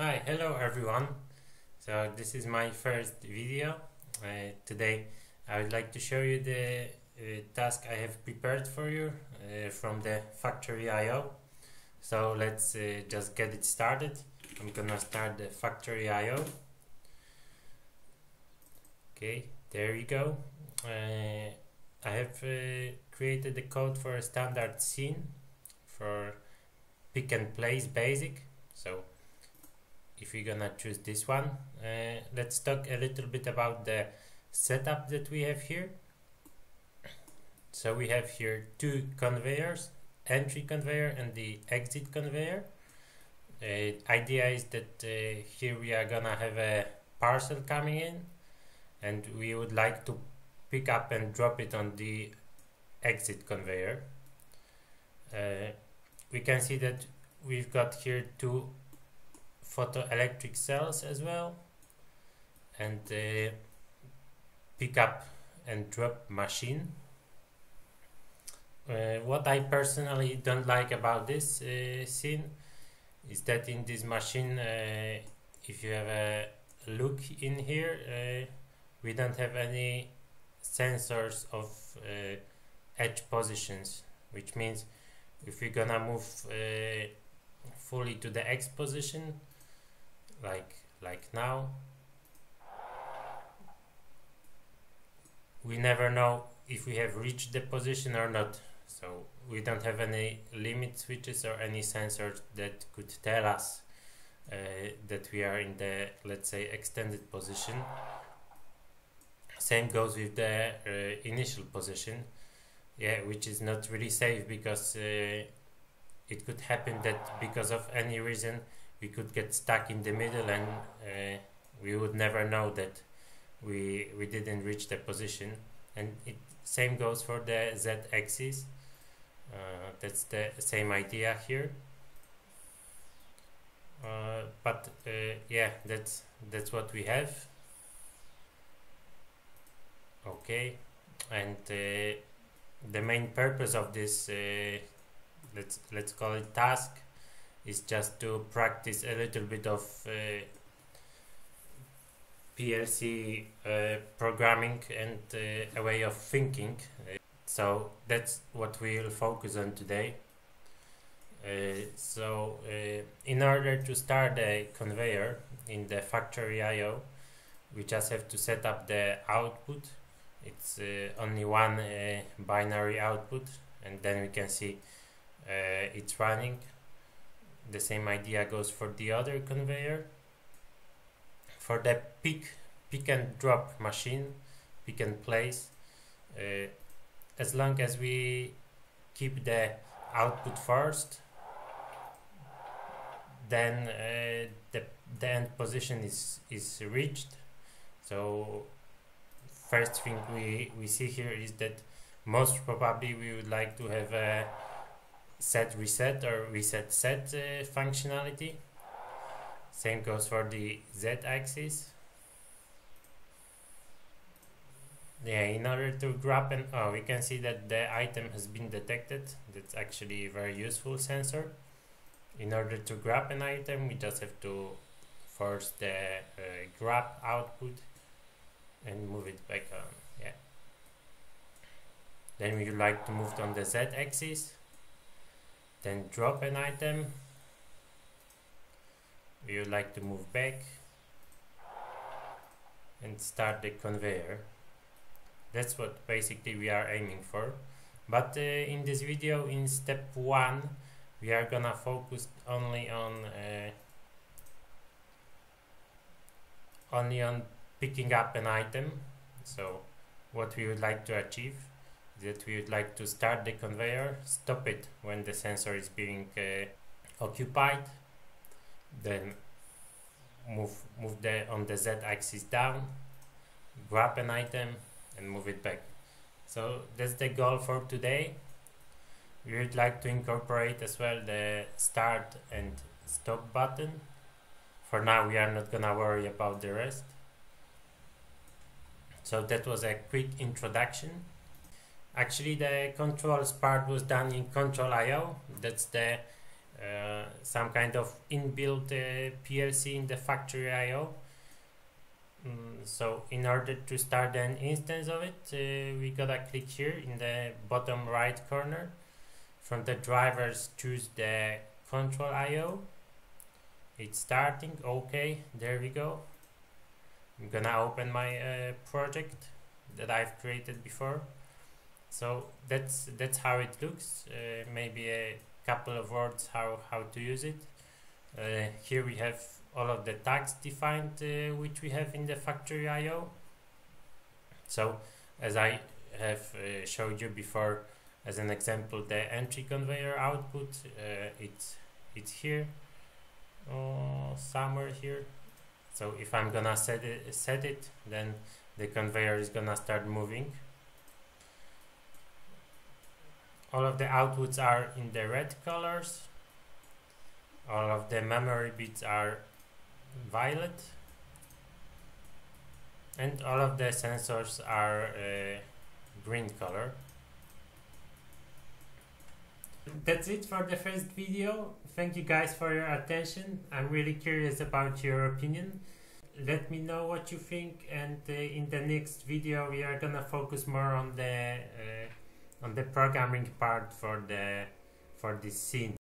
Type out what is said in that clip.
Hi, hello everyone. So this is my first video. Uh, today I would like to show you the uh, task I have prepared for you uh, from the factory IO. So let's uh, just get it started. I'm gonna start the factory IO. Okay, there you go. Uh, I have uh, created the code for a standard scene for pick and place basic. So if we're gonna choose this one. Uh, let's talk a little bit about the setup that we have here. So we have here two conveyors entry conveyor and the exit conveyor. Uh, idea is that uh, here we are gonna have a parcel coming in and we would like to pick up and drop it on the exit conveyor. Uh, we can see that we've got here two photoelectric cells as well and uh, pick up and drop machine. Uh, what I personally don't like about this uh, scene is that in this machine uh, if you have a look in here uh, we don't have any sensors of uh, edge positions which means if we're gonna move fully to the X position like like now. We never know if we have reached the position or not. So we don't have any limit switches or any sensors that could tell us uh, that we are in the let's say extended position. Same goes with the uh, initial position. Yeah which is not really safe because uh, it could happen that because of any reason we could get stuck in the middle and uh, we would never know that we we didn't reach the position. And it same goes for the z-axis uh, that's the same idea here. Uh, but uh, yeah that's that's what we have. Okay. And uh, the main purpose of this uh, let's let's call it task is just to practice a little bit of uh, PLC uh, programming and uh, a way of thinking. so that's what we'll focus on today. Uh, so uh, in order to start a conveyor in the factory I.O. we just have to set up the output. It's uh, only one binary output and then we can see it's running the same idea goes for the other conveyor. For the pick pick and drop machine pick and place uh, as long as we keep the output first then uh, the, the end position is is reached. So first thing we we see here is that most probably we would like to have a set reset or reset set uh, functionality. Same goes for the Z axis. Yeah, in order to grab an, oh, we can see that the item has been detected. That's actually a very useful sensor. In order to grab an item, we just have to force the uh, grab output and move it back on. Yeah. Then we would like to move on the Z axis then drop an item. We would like to move back and start the conveyor. That's what basically we are aiming for. But uh, in this video in step one we are gonna focus only on uh, only on picking up an item. So what we would like to achieve that we would like to start the conveyor, stop it when the sensor is being uh, occupied, then move move the on the z axis down, grab an item and move it back. So that's the goal for today. We would like to incorporate as well the start and stop button. For now we are not gonna worry about the rest. So that was a quick introduction. Actually, the controls part was done in Control IO. That's the uh, some kind of inbuilt uh, PLC in the factory I/O. Mm, so in order to start an instance of it, uh, we gotta click here in the bottom right corner. From the drivers, choose the control I/O. It's starting. Okay, there we go. I'm gonna open my uh, project that I've created before. So that's that's how it looks. Uh, maybe a couple of words how how to use it. Uh, here we have all of the tags defined uh, which we have in the factory IO. So as I have uh, showed you before, as an example, the entry conveyor output uh, it's it's here, uh, somewhere here. So if I'm gonna set it, set it, then the conveyor is gonna start moving. All of the outputs are in the red colors. All of the memory bits are violet. And all of the sensors are uh, green color. That's it for the first video. Thank you guys for your attention. I'm really curious about your opinion let me know what you think and uh, in the next video we are gonna focus more on the uh, on the programming part for the for this scene